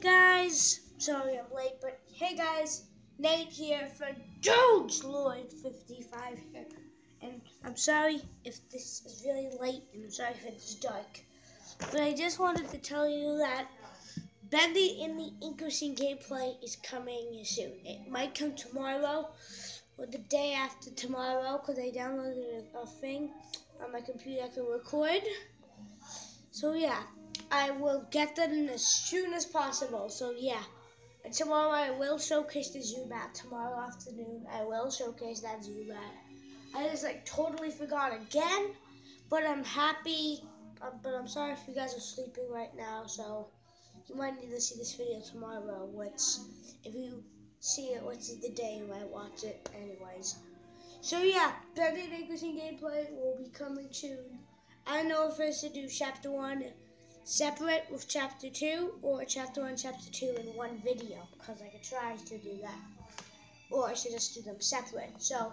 guys, sorry I'm late, but hey guys, Nate here for George Lloyd 55 here. And I'm sorry if this is really late, and I'm sorry if it's dark. But I just wanted to tell you that Bendy in the Ink Machine gameplay is coming soon. It might come tomorrow or the day after tomorrow because I downloaded a thing on my computer I can record. So yeah, I will get in as soon as possible. So yeah. And tomorrow I will showcase the Zubat. Tomorrow afternoon I will showcase that Zubat. I just like totally forgot again, but I'm happy. Uh, but I'm sorry if you guys are sleeping right now. So you might need to see this video tomorrow. Which, if you see it, which is the day you might watch it, anyways. So yeah, Bandit Ink Machine gameplay will be coming soon. I know if I should do chapter one separate with chapter 2 or chapter 1 chapter 2 in one video because I could try to do that. Or I should just do them separate. So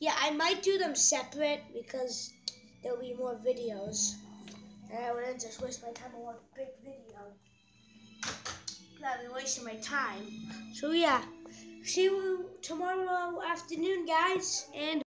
yeah I might do them separate because there'll be more videos. And I wouldn't just waste my time on one big video. That'd be wasting my time. So yeah. See you tomorrow afternoon guys and